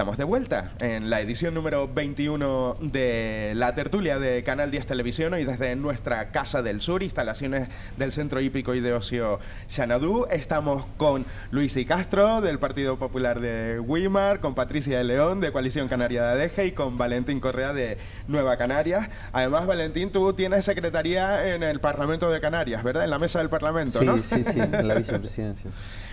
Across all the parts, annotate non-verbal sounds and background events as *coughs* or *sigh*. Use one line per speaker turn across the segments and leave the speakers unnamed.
estamos de vuelta en la edición número 21 de la tertulia de Canal 10 Televisión y desde nuestra Casa del Sur, instalaciones del Centro Hípico y de Ocio Xanadú. Estamos con Luis y Castro del Partido Popular de Weimar, con Patricia de León de Coalición Canaria de Adeje y con Valentín Correa de Nueva Canarias. Además, Valentín, tú tienes secretaría en el Parlamento de Canarias, ¿verdad? En la mesa del Parlamento,
sí,
¿no?
Sí, sí, en la *laughs* vicepresidencia.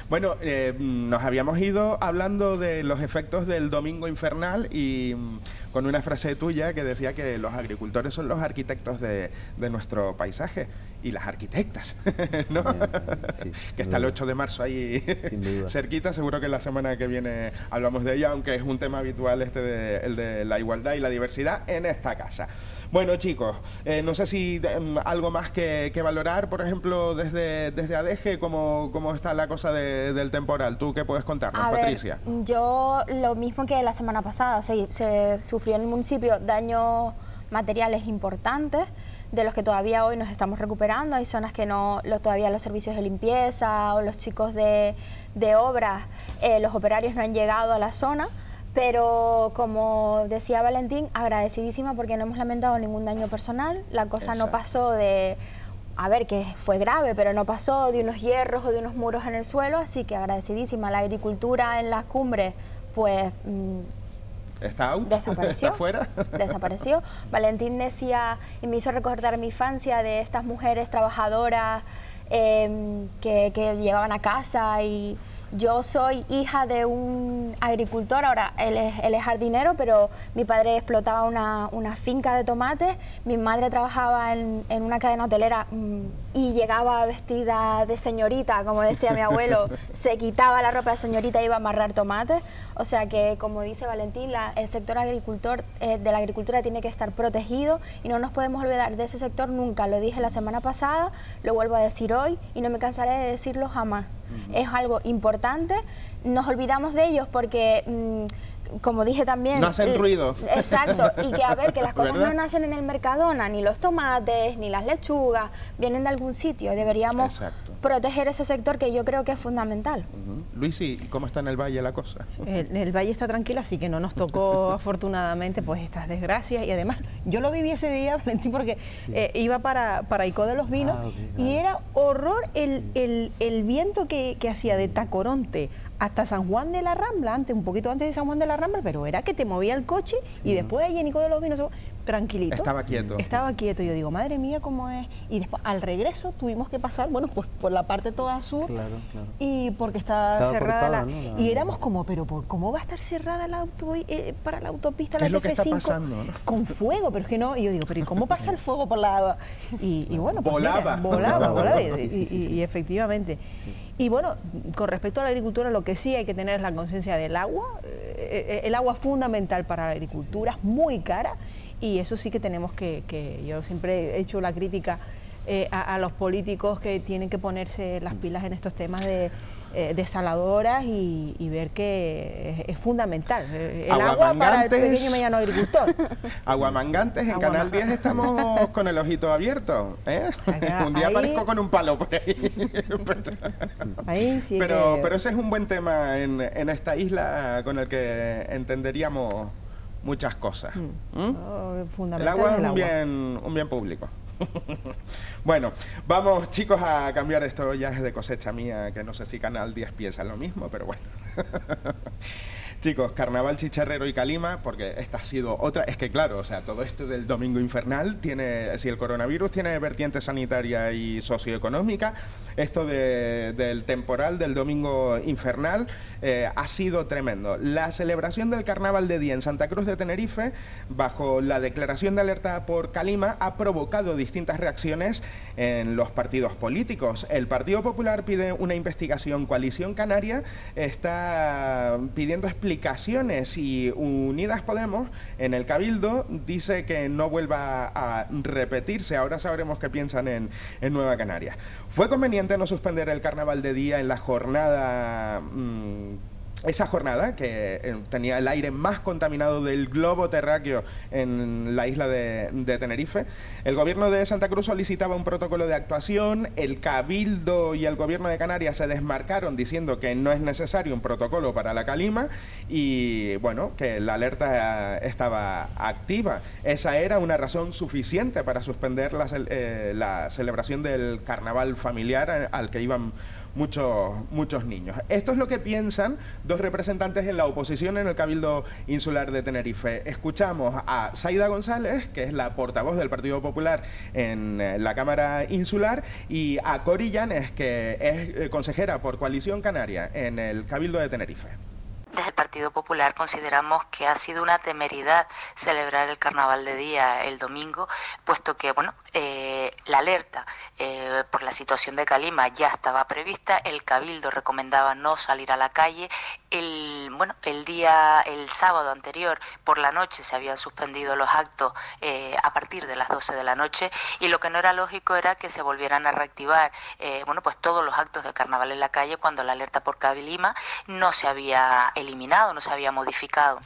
Bueno, eh, nos habíamos ido hablando de los efectos del domingo infernal y mm, con una frase tuya que decía que los agricultores son los arquitectos de, de nuestro paisaje y las arquitectas, *laughs* ¿no? *laughs*
Sí,
que está el 8 de marzo ahí
Sin duda. *laughs*
cerquita, seguro que la semana que viene hablamos de ella, aunque es un tema habitual este de, el de la igualdad y la diversidad en esta casa. Bueno chicos, eh, no sé si em, algo más que, que valorar, por ejemplo, desde, desde ADG, cómo, cómo está la cosa de- del temporal. ¿Tú qué puedes contarnos,
A ver,
Patricia?
yo lo mismo que la semana pasada, se, se sufrió en el municipio daños materiales importantes de los que todavía hoy nos estamos recuperando. Hay zonas que no, lo- todavía los servicios de limpieza o los chicos de, de obras, eh, los operarios no han llegado a la zona. Pero como decía Valentín, agradecidísima porque no hemos lamentado ningún daño personal. La cosa no pasó de, a ver, que fue grave, pero no pasó de unos hierros o de unos muros en el suelo, así que agradecidísima. La agricultura en las cumbres, pues mm,
¿Está out? *laughs*
desapareció.
¿Está fuera? *laughs*
Desapareció. Valentín decía, y me hizo recordar mi infancia de estas mujeres trabajadoras em, que, que llegaban a casa y yo soy hija de un agricultor, ahora él es, él es jardinero, pero mi padre explotaba una, una finca de tomates, mi madre trabajaba en, en una cadena hotelera mm, y llegaba vestida de señorita, como decía mi abuelo, *laughs* se quitaba la ropa de señorita y iba a amarrar tomates, o sea que como dice Valentín, la- el sector agricultor, eh, de la agricultura tiene que estar protegido y no nos podemos olvidar de ese sector nunca, lo dije la semana pasada, lo vuelvo a decir hoy y no me cansaré de decirlo jamás. Es algo importante, nos olvidamos de ellos porque... mm, como dije también...
No hacen
l-
ruido.
Exacto, y que a ver, que las *laughs* cosas
¿Verdad?
no nacen en el Mercadona, ni los tomates, ni las lechugas, vienen de algún sitio deberíamos
Exacto.
Proteger ese sector que yo creo que es fundamental.
Luis, ¿y cómo está en el valle la cosa?
El, el valle está tranquilo, así que no nos tocó *laughs* afortunadamente pues estas desgracias. Y además yo lo viví ese día, *laughs* Valentín, porque eh, iba para, para Icó de los Vinos
Ah,
y era horror el, el- el viento que, que hacía de Tacoronte hasta San Juan de la Rambla, antes, un poquito antes de San Juan de la Rambla, pero era que te movía el coche y después allí en Icó de los Vinos, tranquilito.
Estaba quieto.
Estaba quieto, yo digo, madre mía, ¿cómo es? Y después al regreso tuvimos que pasar, bueno, pues por la parte toda sur
Claro, claro.
y porque
Estaba
cerrada la,
cortada, ¿no? La-
y éramos como pero ¿por ¿cómo va a estar cerrada la auto eh, para la autopista
¿Qué
la
es lo que está
TF5
pasando, no?
con fuego pero es que no y yo digo pero ¿y cómo pasa el fuego por la y, y bueno pues mira,
Volaba.
volaba volaba y, *laughs*
Sí, sí,
y-
sí,
y-
sí.
Y bueno con respecto a la agricultura lo que sí hay que tener es la conciencia del agua. Eh, eh, el agua es fundamental para la agricultura es muy cara y eso sí que tenemos que, que yo siempre he hecho la crítica eh, a los políticos que tienen que ponerse las pilas en estos temas de eh, desaladoras y, y ver que es, es fundamental eh, el agua para el pequeño y mediano agricultor. *laughs*
Aguamangantes, en Canal 10 estamos *laughs* con el ojito abierto. ¿eh?
Acá, *laughs*
un día
ahí-
aparezco con un palo por ahí.
Ahí sí
pero,
que-
pero ese es un buen tema en, en esta isla con el que entenderíamos muchas cosas.
Mm.
¿Mm?
Oh,
El agua es
el
un
agua.
bien, un bien público. *laughs* bueno, vamos chicos a cambiar esto ya es de cosecha mía, que no sé si Canal 10 piensa lo mismo, pero bueno. *laughs* Chicos, Carnaval Chicharrero y Calima, porque esta ha sido otra, es que claro, o sea, todo esto del domingo infernal tiene, si el coronavirus tiene vertiente sanitaria y socioeconómica, esto de- del temporal del domingo infernal eh, ha sido tremendo. La celebración del Carnaval de Día en Santa Cruz de Tenerife, bajo la declaración de alerta por Calima, ha provocado distintas reacciones en los partidos políticos. El Partido Popular pide una investigación, Coalición Canaria está pidiendo explicaciones y Unidas Podemos en el Cabildo dice que no vuelva a repetirse. Ahora sabremos qué piensan en, en Nueva Canaria. ¿Fue conveniente no suspender el carnaval de día en la jornada mm, esa jornada, que eh, tenía el aire más contaminado del globo terráqueo en la isla de, Tenerife, el gobierno de Santa Cruz solicitaba un protocolo de actuación, el Cabildo y el gobierno de Canarias se desmarcaron diciendo que no es necesario un protocolo para la calima y bueno, que la alerta estaba activa. Esa era una razón suficiente para suspender la, eh, la celebración del carnaval familiar al que iban muchos, muchos niños. Esto es lo que piensan dos representantes en la oposición en el Cabildo Insular de Tenerife. Escuchamos a Saida González, que es la portavoz del Partido Popular en eh, la Cámara Insular, y a Cori Llanes, que es eh, consejera por Coalición Canaria en el Cabildo de Tenerife.
Desde el Partido Popular consideramos que ha sido una temeridad celebrar el carnaval de día el domingo, puesto que bueno, eh, la alerta eh, por la situación de Calima ya estaba prevista, el Cabildo recomendaba no salir a la calle, el, bueno, el día, el sábado anterior por la noche se habían suspendido los actos eh, a partir de las 12 de la noche y lo que no era lógico era que se volvieran a reactivar bueno, pues todos los actos del carnaval en la calle cuando la alerta por Calima no se había eliminado, no se había modificado.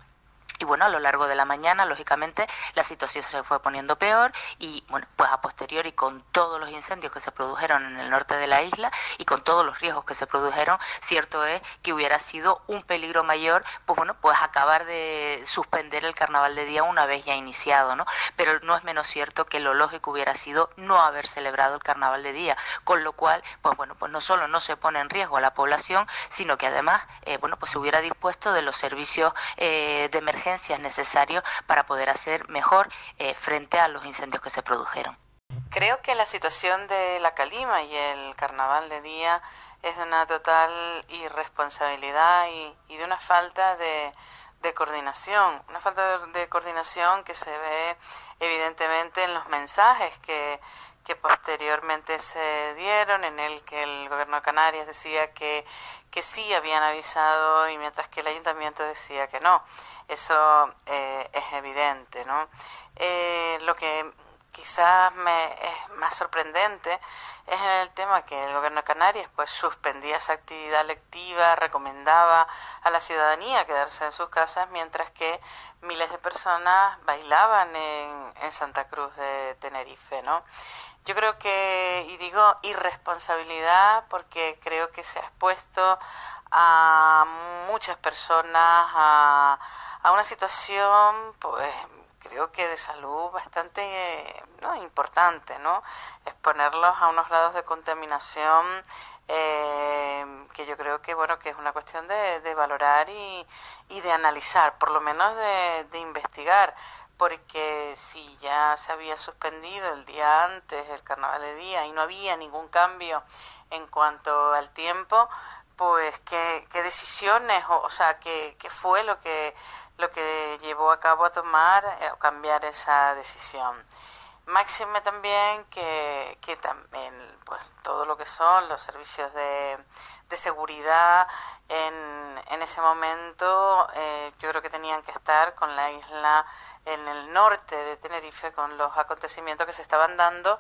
Y bueno, a lo largo de la mañana, lógicamente, la situación se fue poniendo peor y bueno, pues a posteriori con todos los incendios que se produjeron en el norte de la isla y con todos los riesgos que se produjeron, cierto es que hubiera sido un peligro mayor, pues bueno, pues acabar de suspender el carnaval de día una vez ya iniciado, ¿no? Pero no es menos cierto que lo lógico hubiera sido no haber celebrado el carnaval de día, con lo cual, pues bueno, pues no solo no se pone en riesgo a la población, sino que además, eh, bueno, pues se hubiera dispuesto de los servicios eh, de emergencia necesarios para poder hacer mejor eh, frente a los incendios que se produjeron.
Creo que la situación de la calima y el carnaval de día es de una total irresponsabilidad y, de una falta de, coordinación, una falta de, coordinación que se ve evidentemente en los mensajes que, posteriormente se dieron, en el que el gobierno de Canarias decía que sí habían avisado y mientras que el ayuntamiento decía que no. Eso eh, es evidente, ¿no? Eh, lo que quizás me es más sorprendente es el tema que el gobierno de Canarias pues suspendía esa actividad lectiva, recomendaba a la ciudadanía quedarse en sus casas mientras que miles de personas bailaban en, en Santa Cruz de Tenerife, ¿no? Yo creo que, y digo irresponsabilidad porque creo que se ha expuesto a muchas personas a, a una situación, pues creo que de salud bastante ¿no? importante, ¿no? Exponerlos a unos grados de contaminación eh, que yo creo que bueno que es una cuestión de, de valorar y, y, de analizar, por lo menos de, de investigar porque si ya se había suspendido el día antes el carnaval de día y no había ningún cambio en cuanto al tiempo, pues qué, qué decisiones, o, sea, qué, qué, fue lo que, lo que llevó a cabo a tomar eh, o cambiar esa decisión. Máxime también que, que también pues todo lo que son los servicios de, de seguridad en, en ese momento eh, yo creo que tenían que estar con la isla en el norte de Tenerife con los acontecimientos que se estaban dando.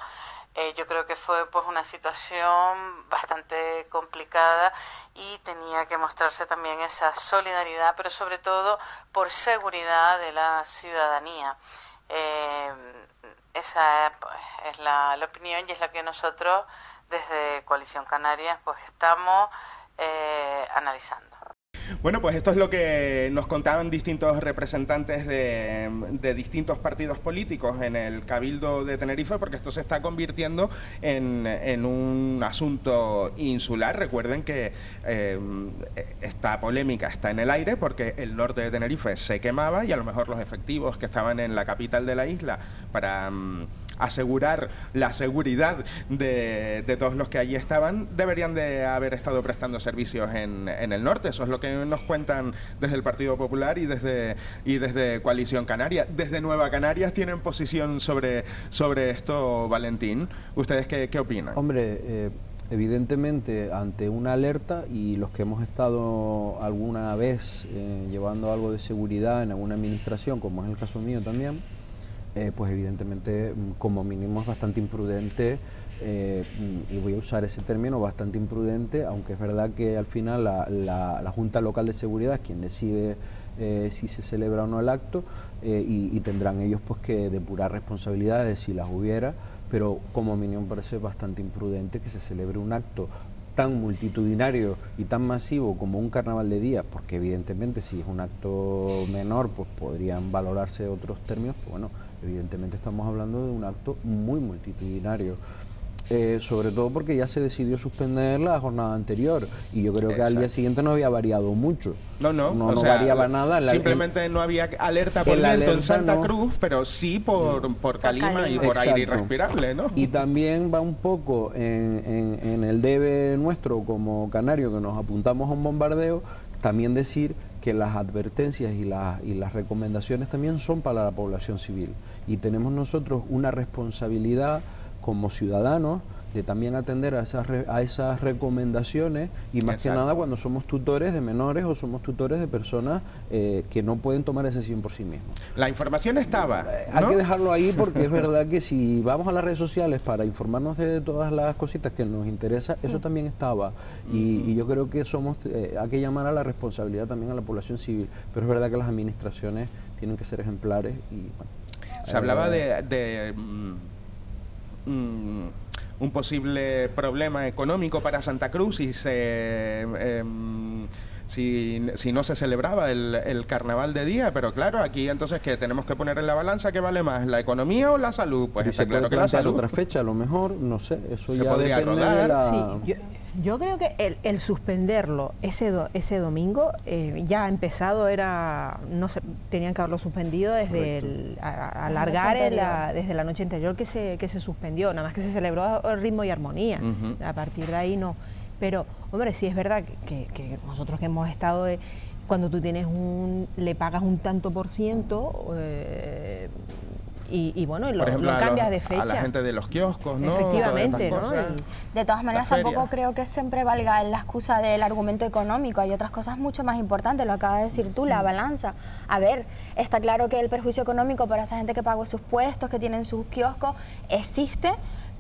Eh, yo creo que fue pues una situación bastante complicada y tenía que mostrarse también esa solidaridad, pero sobre todo por seguridad de la ciudadanía. Eh, esa pues, es la, la, opinión y es la que nosotros desde Coalición Canarias pues estamos eh, analizando.
Bueno, pues esto es lo que nos contaban distintos representantes de, distintos partidos políticos en el Cabildo de Tenerife, porque esto se está convirtiendo en, un asunto insular. Recuerden que eh, esta polémica está en el aire porque el norte de Tenerife se quemaba y a lo mejor los efectivos que estaban en la capital de la isla para... Mm, asegurar la seguridad de, de, todos los que allí estaban, deberían de haber estado prestando servicios en, en, el norte. Eso es lo que nos cuentan desde el Partido Popular y desde, y desde Coalición Canaria. Desde Nueva Canarias tienen posición sobre, sobre esto, Valentín. ¿Ustedes qué, qué opinan?
Hombre, eh, evidentemente ante una alerta y los que hemos estado alguna vez eh, llevando algo de seguridad en alguna administración, como es el caso mío también, eh, pues evidentemente mm, como mínimo es bastante imprudente eh, y voy a usar ese término bastante imprudente, aunque es verdad que al final la, la, Junta Local de Seguridad es quien decide eh, si se celebra o no el acto y, tendrán ellos pues que depurar responsabilidades si las hubiera, pero como mínimo parece bastante imprudente que se celebre un acto tan multitudinario y tan masivo como un carnaval de día, porque evidentemente si es un acto menor, pues podrían valorarse otros términos, pues bueno, evidentemente estamos hablando de un acto muy multitudinario. Eh, sobre todo porque ya se decidió suspender la jornada anterior y yo creo que al día siguiente no había variado mucho.
No, no,
no, variaba nada.
simplemente no había alerta por viento en Santa Cruz, pero sí por, por Calima y por aire irrespirable, ¿no?
Y también va un poco en, en el debe nuestro como canario que nos apuntamos a un bombardeo, también decir que las advertencias y, y, las recomendaciones también son para la población civil. Y tenemos nosotros una responsabilidad como ciudadanos de también atender a esas, a esas recomendaciones y más que nada cuando somos tutores de menores o somos tutores de personas eh, que no pueden tomar esa decisión por sí mismos.
La información estaba.
Eh, hay que dejarlo ahí porque es verdad que si vamos a las redes sociales para informarnos de todas las cositas que nos interesa, eso mm. también estaba. Y, yo creo que somos eh, hay que llamar a la responsabilidad también a la población civil, pero es verdad que las administraciones tienen que ser ejemplares y
Se hablaba de mm, Mm, un posible problema económico para Santa Cruz si se... Em, si, no se celebraba el, carnaval de día, pero claro, aquí entonces que tenemos que poner en la balanza qué vale más, la economía o la salud,
pues está claro que la salud. otra fecha, a lo mejor, no sé, eso ya depende de la...
Yo creo que el, suspenderlo ese, ese domingo eh, ya ha empezado, era no sé, tenían que haberlo suspendido desde el, alargar desde la noche anterior que se, que se suspendió, nada más que se celebró el ritmo y armonía. A partir de ahí no. Pero, hombre, sí es verdad que, nosotros que hemos estado, cuando tú tienes un, le pagas un tanto por ciento, eh, y, bueno, lo, cambias de fecha. A
la gente de los kioscos, ¿no?
Efectivamente, ¿no?
de todas maneras, tampoco creo que siempre valga la excusa del argumento económico. Hay otras cosas mucho más importantes, lo acaba de decir tú, la mm. balanza. A ver, está claro que el perjuicio económico para esa gente que pagó sus puestos, que tienen sus kioscos, existe,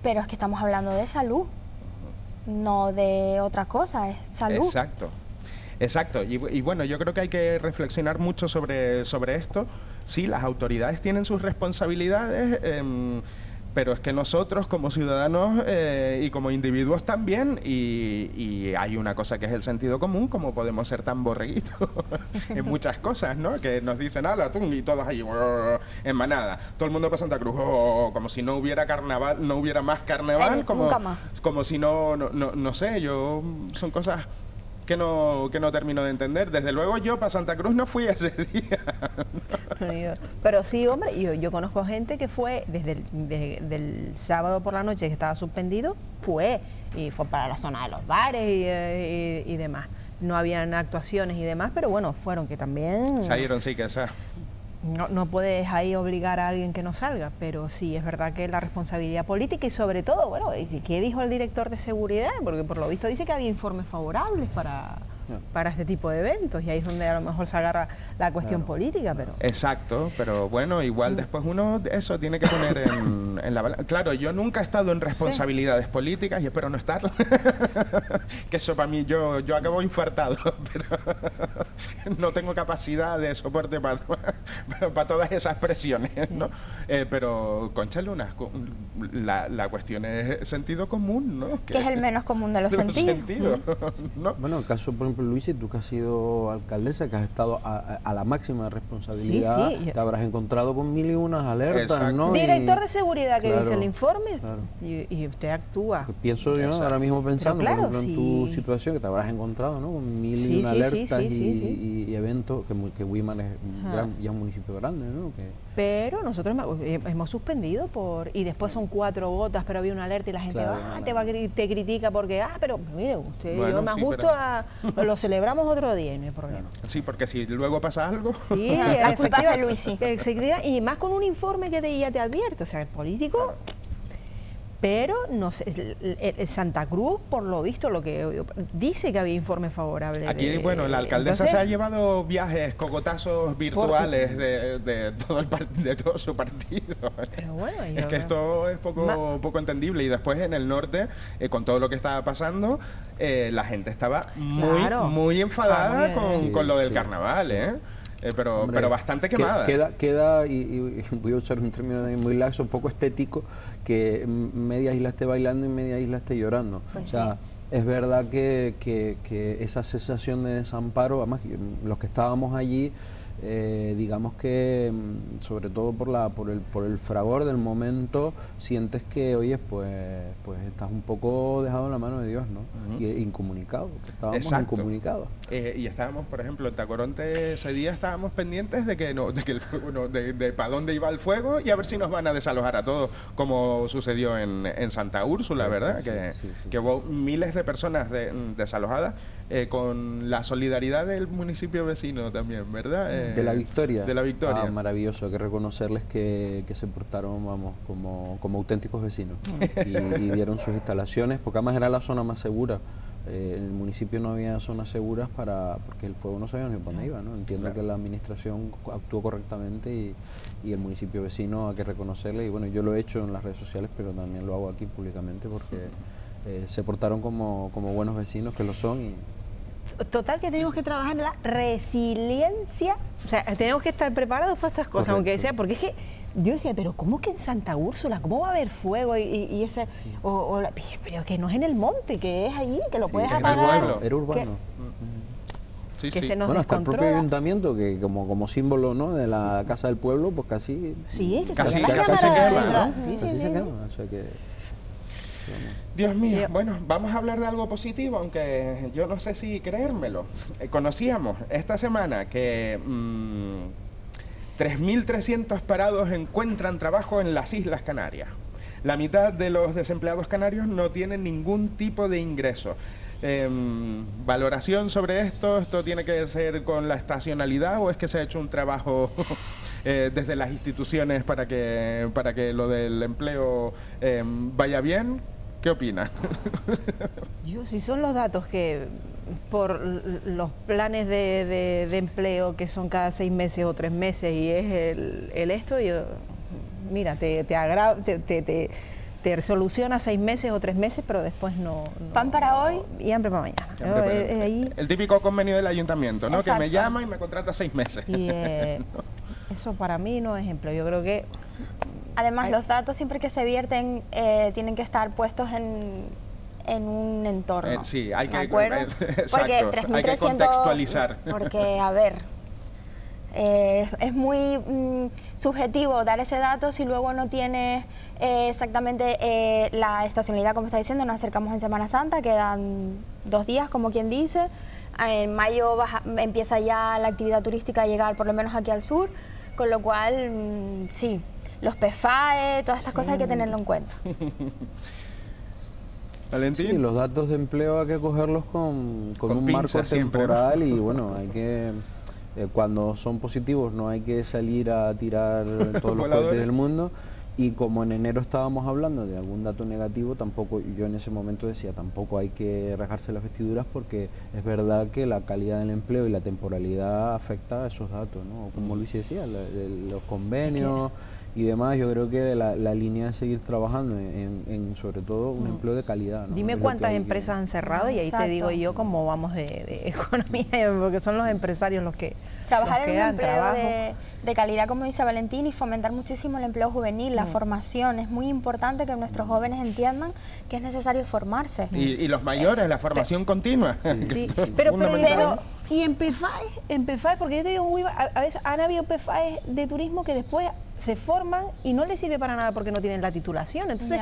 pero es que estamos hablando de salud, no de otra cosa, es salud.
Exacto. Exacto, y, y, bueno, yo creo que hay que reflexionar mucho sobre, sobre esto, sí, las autoridades tienen sus responsabilidades, em, pero es que nosotros como ciudadanos eh, y como individuos también, y, hay una cosa que es el sentido común, como podemos ser tan borreguitos *laughs* en muchas cosas, ¿no? Que nos dicen, ala, tú, y todos ahí en manada, todo el mundo para Santa Cruz, oh, como si no hubiera carnaval, no hubiera más carnaval, como, como si no, no, no sé, yo, son cosas que no, que no termino de entender. Desde luego yo para Santa Cruz no fui ese *laughs* día.
Pero sí, hombre, yo, yo conozco gente que fue desde el del sábado por la noche que estaba suspendido, fue y fue para la zona de los bares y, eh, y demás. No habían actuaciones y demás, pero bueno, fueron que también...
Salieron, sí, que sea
no, no puedes ahí obligar a alguien que no salga, pero sí es verdad que la responsabilidad política y sobre todo, bueno, ¿qué dijo el director de seguridad? Porque por lo visto dice que había informes favorables para, para este tipo de eventos y ahí es donde a lo mejor se agarra la cuestión política, pero...
Exacto, pero bueno, igual mm. después uno eso tiene que poner en, *laughs* la balanza. Claro, yo nunca he estado en responsabilidades políticas y espero no estar. *laughs* que eso para mí, yo, yo acabo infartado, *laughs* pero no tengo capacidad de soporte para, para todas esas presiones, ¿no? Eh, pero, concha Luna, la, la cuestión es sentido común, ¿no?
Que, es el menos común de los, sentidos.
¿no? Bueno, el caso, por ejemplo, Luis, y tú que has sido alcaldesa, que has estado a, la máxima responsabilidad, te habrás encontrado con mil y unas alertas, ¿no?
Director de seguridad que dice el informe y, usted actúa.
pienso yo ahora mismo pensando, por ejemplo, en tu situación, que te habrás encontrado, ¿no? Con mil y una alertas y, eventos, que, que Wiman es ya un municipio grande, ¿no?
Pero nosotros hemos suspendido por y después son cuatro gotas, pero había una alerta y la gente ah, te, va, te critica porque, ah, pero mire, usted, yo más gusto a, lo celebramos otro día, no hay problema.
Sí, porque si luego pasa algo.
Sí, la culpa de Luis, sí. Y más con un informe que te, ya te advierte, o sea, el político pero no sé, Santa Cruz, por lo visto, lo que dice que había informe favorable.
Aquí, bueno, la alcaldesa se ha llevado viajes, cogotazos virtuales de, todo el de todo su partido. Pero bueno, es que esto es poco, poco entendible. Y después en el norte, eh, con todo lo que estaba pasando, eh, la gente estaba muy, muy enfadada con, con, lo del carnaval, ¿eh? Eh, pero, pero bastante quemada.
Queda, queda y, voy a usar un término muy laxo, un poco estético, que media isla esté bailando y media isla esté llorando. Pues o sea, es verdad que, que, que, esa sensación de desamparo, además los que estábamos allí, eh, digamos que mm, sobre todo por la por el por el fragor del momento sientes que oyes pues pues estás un poco dejado en la mano de Dios no y incomunicado estábamos incomunicados.
Eh, y estábamos por ejemplo en Tacoronte ese día estábamos pendientes de que no de que el fuego de, para dónde iba el fuego y a ver si nos van a desalojar a todos como sucedió en, en Santa Úrsula verdad que, que hubo miles de personas desalojadas eh, con la solidaridad del municipio vecino también, ¿verdad?
Eh, de la Victoria.
De la Victoria.
Ah, maravilloso, hay que reconocerles que, se portaron, vamos, como, como auténticos vecinos *laughs* y, dieron sus instalaciones, porque además era la zona más segura. Eh, en el municipio no había zonas seguras para porque el fuego no sabía ni por dónde iba. ¿no? Entiendo que la administración actuó correctamente y, y, el municipio vecino hay que reconocerle. Y bueno, yo lo he hecho en las redes sociales, pero también lo hago aquí públicamente porque se portaron como, como buenos vecinos, que lo son. Y,
Total que tenemos que trabajar en la resiliencia, o sea, tenemos que estar preparados para estas cosas, aunque sea, porque es que yo decía, pero ¿cómo que en Santa Úrsula? ¿Cómo va a haber fuego? Y, ese, o, pero que no es en el monte, que es allí, que lo puedes apagar.
Era urbano. Que, sí, Se nos bueno, hasta el propio ayuntamiento, que como, como símbolo ¿no? de la Casa del Pueblo, pues casi...
Sí, que
casi,
se,
casi, se quema, Sí, sí, se quema. O sea que... Dios mío, bueno, vamos a hablar de algo positivo, aunque yo no sé si creérmelo. Eh, conocíamos esta semana que 3.300 mm, parados encuentran trabajo en las Islas Canarias. La mitad de los desempleados canarios no tienen ningún tipo de ingreso. Em, valoración sobre esto, esto tiene que ser con la estacionalidad o es que se ha hecho un trabajo *laughs* eh, desde las instituciones para que, para que lo del empleo em, vaya bien. ¿Qué opinas? *laughs*
Yo, si son los datos que por los planes de, empleo que son cada seis meses o tres meses y es el, esto, yo, mira, te, te, te, te, soluciona seis meses o tres meses, pero después no...
¿Pan para hoy?
Y hambre para mañana.
El típico convenio del ayuntamiento, ¿no? Que me llama y me contrata seis meses.
Y, eh, *laughs* Eso para mí no es empleo. Yo creo que
Además, los datos siempre que se vierten eh, tienen que estar puestos en, un entorno. Eh,
sí, hay que, *laughs* porque contextualizar.
Porque, a ver, eh, es muy mm, subjetivo dar ese dato si luego no tiene exactamente la estacionalidad, como está diciendo, nos acercamos en Semana Santa, quedan dos días, como quien dice. En mayo empieza ya la actividad turística a llegar, por lo menos aquí al sur, con lo cual, mm, sí, los PFAE, todas estas cosas hay que tenerlo en cuenta. *laughs*
Valentín. Sí, los datos de empleo hay que cogerlos con, un marco temporal y *laughs* bueno, hay que eh, cuando son positivos no hay que salir a tirar todos los cohetes del mundo y como en enero estábamos hablando de algún dato negativo, tampoco yo en ese momento decía, tampoco hay que rajarse las vestiduras porque es verdad que la calidad del empleo y la temporalidad afecta a esos datos, ¿no? Como mm. Luis decía, los convenios y demás, yo creo que la, línea es seguir trabajando en, sobre todo un mm. empleo de calidad.
Dime cuántas empresas han cerrado y ahí te digo yo cómo vamos de, *laughs* economía, porque son los empresarios los que
trabajar en un empleo de, calidad, como dice Valentín, y fomentar muchísimo el empleo juvenil, la mm. formación. Es muy importante que nuestros jóvenes entiendan que es necesario formarse.
Y, los mayores, la formación continua.
Sí, *laughs* pero, pero, y en PFAE, en PFAE, porque yo te digo, a, a veces han habido PFAE de turismo que después se forman y no les sirve para nada porque no tienen la titulación. Entonces,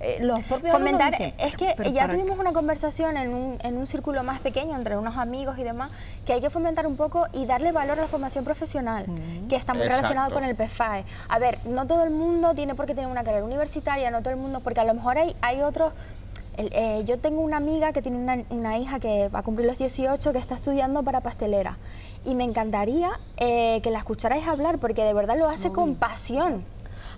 eh, los propios
Fomentar, es que ya tuvimos una conversación en un, en un círculo más pequeño entre unos amigos y demás, que hay que fomentar un poco y darle valor a la formación profesional, que está muy relacionado con el PFAE. A ver, no todo el mundo tiene por qué tener una carrera universitaria, no todo el mundo, porque a lo mejor hay, hay otros... Eh, yo tengo una amiga que tiene una, una, hija que va a cumplir los 18 que está estudiando para pastelera y me encantaría eh, que la escucharais hablar porque de verdad lo hace con pasión.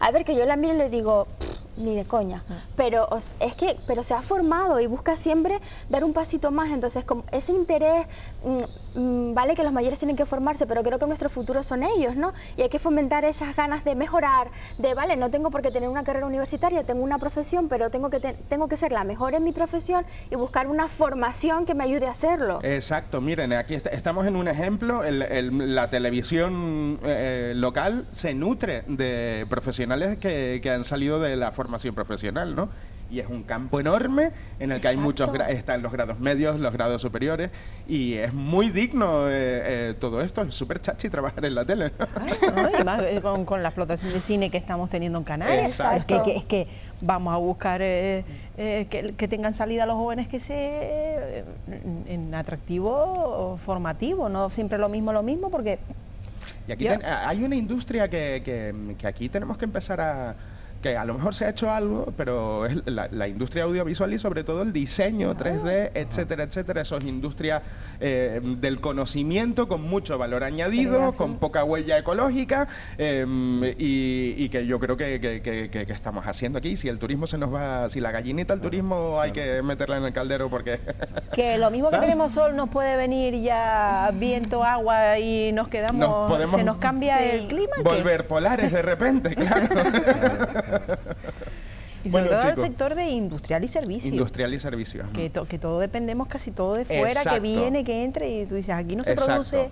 A ver, que yo la miro y le digo, ni de coña. Pero es que pero se ha formado y busca siempre dar un pasito más. Entonces, como ese interés, mm, mm, vale que los mayores tienen que formarse, pero creo que nuestro futuro son ellos, ¿no? Y hay que fomentar esas ganas de mejorar, de, vale, no tengo por qué tener una carrera universitaria, tengo una profesión, pero tengo que, tengo que ser la mejor en mi profesión y buscar una formación que me ayude a hacerlo.
Exacto, miren, aquí estamos en un ejemplo, la televisión eh, local se nutre de profesionales que, que han salido de la formación formación profesional, ¿no? y es un campo enorme en el que hay muchos están los grados medios, los grados superiores y es muy digno eh, eh, todo esto, es súper chachi trabajar en la tele.
Eh, con, la explotación de cine que estamos teniendo en Canarias, es que, es que, vamos a buscar que, tengan salida los jóvenes que se en atractivo formativo, no siempre lo mismo, lo mismo, porque...
Y aquí hay una industria que aquí tenemos que empezar a que a lo mejor se ha hecho algo, pero es la, industria audiovisual y sobre todo el diseño 3D, etcétera, etcétera, eso es industria eh, del conocimiento con mucho valor añadido, con poca huella ecológica em, y, que yo creo que, estamos haciendo aquí. Si el turismo se nos va, si la gallinita el turismo hay que meterla en el caldero porque... *laughs*
Que lo mismo que tenemos sol nos puede venir ya viento, agua y nos quedamos, se nos cambia el clima.
Volver polares de repente, claro. *laughs*
y sobre todo el sector de industrial y servicio.
Industrial y servicios.
Que, que todo dependemos casi todo de fuera, que viene, que entre, y tú dices, aquí no se produce...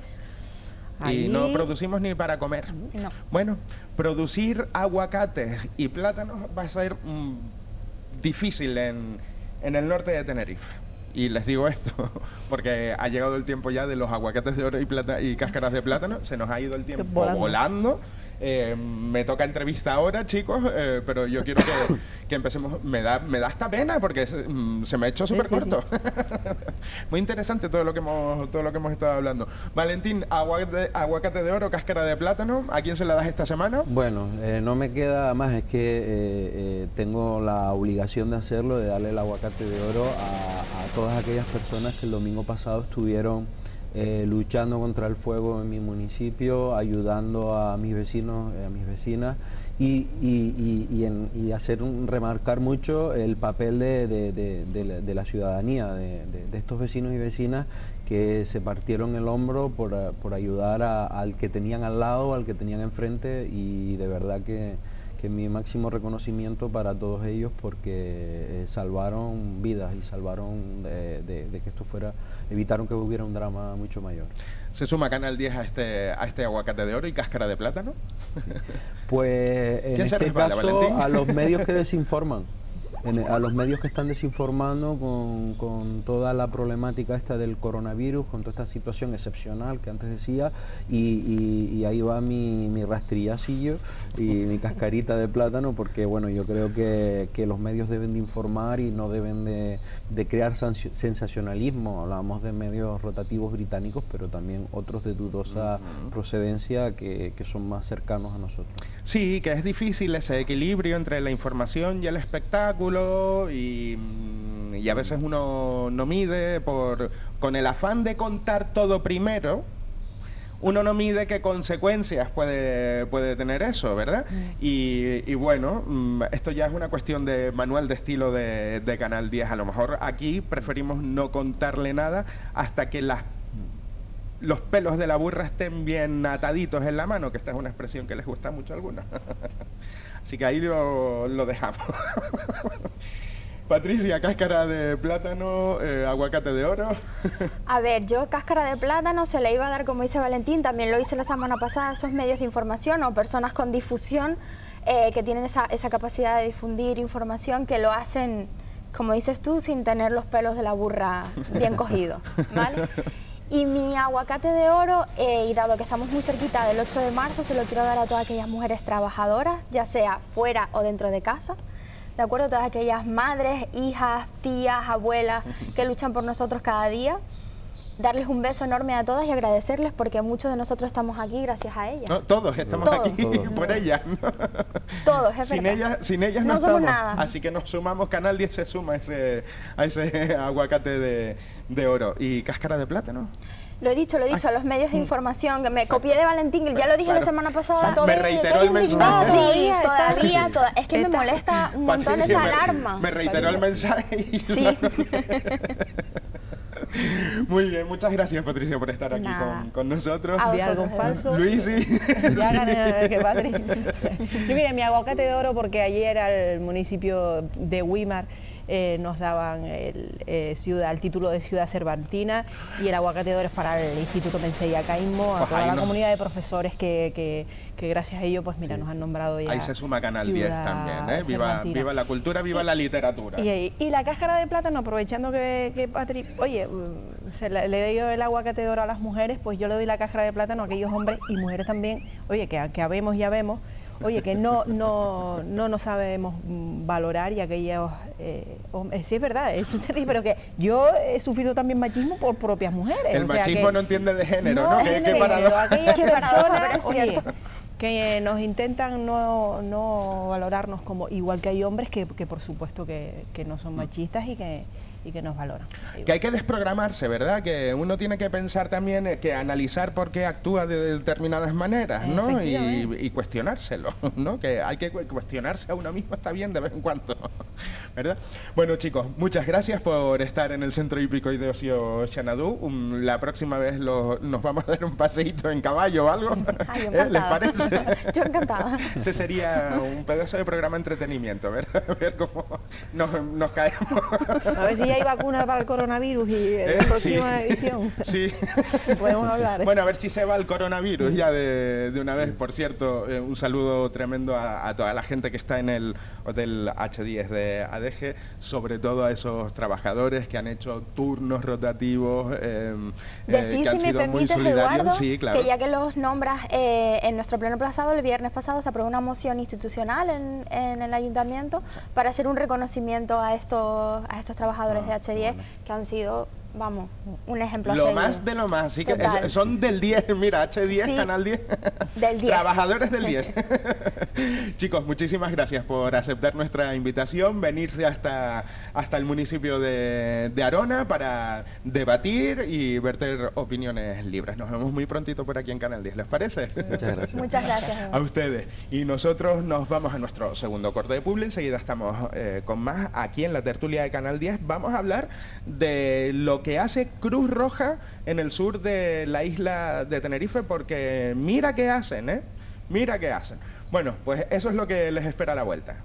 Y no producimos ni para comer. Bueno, producir aguacates y plátanos va a ser mm, difícil en, en el norte de Tenerife. Y les digo esto *laughs* porque ha llegado el tiempo ya de los aguacates de oro y, plata, y cáscaras de plátano, se nos ha ido el tiempo volando eh, me toca entrevista ahora, chicos, eh, pero yo quiero que, *coughs* empecemos. Me da, me da esta pena porque se, mm, me ha hecho súper corto. *laughs* Muy interesante todo lo que hemos todo lo que hemos estado hablando. Valentín, aguacate, aguacate de oro, cáscara de plátano, ¿a quién se la das esta semana?
Bueno, eh, no me queda más, es que tengo la obligación de hacerlo, de darle el aguacate de oro a, a todas aquellas personas que el domingo pasado estuvieron eh, luchando contra el fuego en mi municipio, ayudando a mis vecinos, eh, a mis vecinas y, y, hacer un, remarcar mucho el papel de, la, ciudadanía, de, estos vecinos y vecinas que se partieron el hombro por, ayudar al que tenían al lado, al que tenían enfrente y de verdad que que mi máximo reconocimiento para todos ellos porque eh, salvaron vidas y salvaron de, que esto fuera, evitaron que hubiera un drama mucho mayor.
¿Se suma Canal 10 a este, a este aguacate de oro y cáscara de plátano?
Pues *laughs* en este caso a los medios que desinforman *laughs* a los medios que están desinformando con, toda la problemática esta del coronavirus, con toda esta situación excepcional que antes decía, y, ahí va mi, mi, rastrillacillo y mi cascarita de plátano, porque bueno, yo creo que, los medios deben de informar y no deben de, crear sensacionalismo. Hablábamos de medios rotativos británicos, pero también otros de dudosa procedencia que, que son más cercanos a nosotros.
Sí, que es difícil ese equilibrio entre la información y el espectáculo Mm, y, a veces uno no mide por, con el afán de contar todo primero, uno no mide qué consecuencias puede, puede tener eso, ¿verdad? Mm. Y, bueno, mm, esto ya es una cuestión de manual de estilo de, de, Canal 10. A lo mejor aquí preferimos no contarle nada hasta que las, los pelos de la burra estén bien ataditos en la mano, que esta es una expresión que les gusta mucho a algunos. *laughs* Así que ahí lo, dejamos. *laughs* Patricia, cáscara de plátano, eh, aguacate de oro. *laughs*
a ver, yo cáscara de plátano se le iba a dar, como dice Valentín, también lo hice la semana pasada, esos medios de información o personas con difusión eh, que tienen esa, esa capacidad de difundir información que lo hacen, como dices tú, sin tener los pelos de la burra bien cogidos, ¿vale? Y mi aguacate de oro, eh, y dado que estamos muy cerquita del 8 de marzo, se lo quiero dar a todas aquellas mujeres trabajadoras, ya sea fuera o dentro de casa. ¿De acuerdo? Todas aquellas madres, hijas, tías, abuelas que luchan por nosotros cada día. Darles un beso enorme a todas y agradecerles porque muchos de nosotros estamos aquí gracias a ellas.
todos estamos aquí por ellas.
Todos, es
sin ellas, sin ellas no, somos nada. Así que nos sumamos, Canal 10 se suma a ese, a ese *laughs* aguacate de, de oro. ¿Y cáscara de plátano?
Lo he dicho, lo he dicho, a los medios de información, que me copié de Valentín, ya lo dije la semana pasada.
me reiteró el mensaje.
Sí,
Todavía,
toda- es que me molesta un montón esa
me-
alarma.
Me reiteró el mensaje y
Sí. *laughs*
Muy bien, muchas gracias Patricia por estar aquí con, con nosotros.
A
¿Vi algo falso?
Luis, sí.
Ya gané, que padre. *laughs* Yo mire, mi aguacate de oro porque ayer al municipio de Wimar eh, nos daban el, eh, ciudad, el título de ciudad cervantina y el aguacate de oro es para el Instituto Menseya Caimo, a
Pues
toda la
nos-
comunidad de profesores que, que- que gracias a ello, pues mira, nos han nombrado ya
Ahí se suma Canal 10
ciudad
también, ¿eh? Viva, viva la cultura, viva la literatura.
Y, la cáscara de plátano, aprovechando que, que Patri, oye, mm, se le, le doy el aguacate de oro a las mujeres, pues yo le doy la cáscara de plátano a aquellos hombres y mujeres también, oye, que, que habemos y habemos, oye, que no, no, no nos sabemos valorar y aquellos eh, hombres, sí es verdad, es terrible, pero que yo he sufrido también machismo por propias mujeres.
El
o sea
machismo
que-
no entiende de género, ¿no?
no, es
qué
género, aquellas *laughs* personas, oye, que nos intentan no, no valorarnos como igual que hay hombres que, que por supuesto que, que no son machistas y que, y que nos valoran.
Que hay que desprogramarse, ¿verdad? Que uno tiene que pensar también, eh, que analizar por qué actúa de determinadas maneras, ¿no? Y, cuestionárselo, *laughs* ¿no? Que hay que cu- cuestionarse a uno mismo, está bien de vez en cuando, *laughs* ¿verdad? Bueno, chicos, muchas gracias por estar en el Centro Hípico y de Ocio Xanadu. Um, la próxima vez lo- nos vamos a dar un paseíto en caballo o algo. *laughs*
Ay,
¿Eh? ¿Les parece?
Yo encantada.
Ese sería un pedazo de programa de entretenimiento, ¿verdad? A ver cómo nos, nos caemos.
A ver si ya hay vacuna para el coronavirus y en
¿Eh?
la próxima *laughs*
Sí.
edición *laughs*
Sí.
podemos hablar. ¿eh?
Bueno, a ver si se va el coronavirus ya de, de una vez. Por cierto, eh, un saludo tremendo a, a toda la gente que está en el Hotel H10 de ADG, sobre todo a esos trabajadores que han hecho turnos rotativos, eh, eh,
Decir,
que han
si me
sido
permites. Eduardo,
Sí, claro.
que ya que los nombras, eh, en nuestro pleno pasado, el viernes pasado, se aprobó una moción institucional en, en el ayuntamiento para hacer un reconocimiento a estos, a estos trabajadores de H10 que han sido, vamos, un ejemplo
Lo más de lo más, así que
Total.
son del 10, *laughs* mira, H10,
Sí.
Canal 10.
Del 10.
Trabajadores del 10. *laughs* Chicos, muchísimas gracias por aceptar nuestra invitación, venirse hasta, hasta el municipio de, de Arona para debatir y verter opiniones libres. Nos vemos muy prontito por aquí en Canal 10, ¿les parece?
Muchas gracias. *laughs*
Muchas gracias.
A ustedes. Y nosotros nos vamos a nuestro segundo corte de publi. Enseguida estamos eh, con más aquí en la tertulia de Canal 10. Vamos a hablar de que hace Cruz Roja en el sur de la isla de Tenerife, porque mira qué hacen, ¿eh? Mira qué hacen. Bueno, pues eso es lo que les espera a la vuelta.